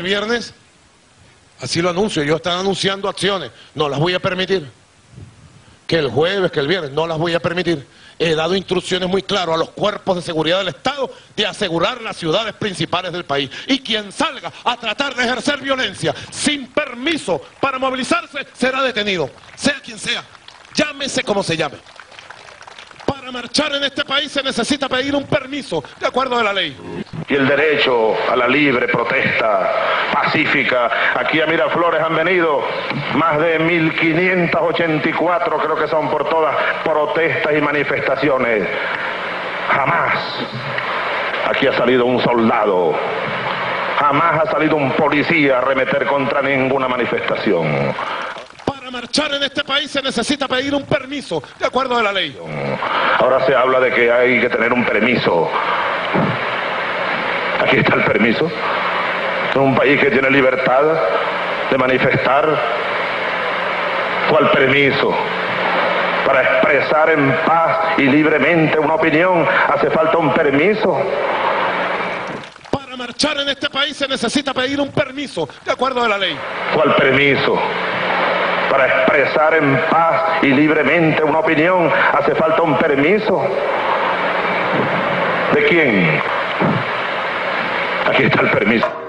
El viernes, así lo anuncio, yo están anunciando acciones, no las voy a permitir. Que el jueves, que el viernes, no las voy a permitir. He dado instrucciones muy claras a los cuerpos de seguridad del Estado de asegurar las ciudades principales del país. Y quien salga a tratar de ejercer violencia sin permiso para movilizarse será detenido, sea quien sea, llámese como se llame. Marchar en este país se necesita pedir un permiso, de acuerdo a la ley y el derecho a la libre protesta pacífica. Aquí a Miraflores han venido más de 1.584, creo que son por todas, protestas y manifestaciones. Jamás aquí ha salido un soldado, jamás ha salido un policía a remeter contra ninguna manifestación Para marchar en este país se necesita pedir un permiso, de acuerdo a la ley. Ahora se habla de que hay que tener un permiso Aquí está el permiso. Es un país que tiene libertad de manifestar. ¿Cuál permiso? Para expresar en paz y libremente una opinión hace falta un permiso. Para marchar en este país se necesita pedir un permiso, de acuerdo a la ley. ¿Cuál permiso? Para expresar en paz y libremente una opinión hace falta un permiso. ¿De quién? Aquí está el permiso.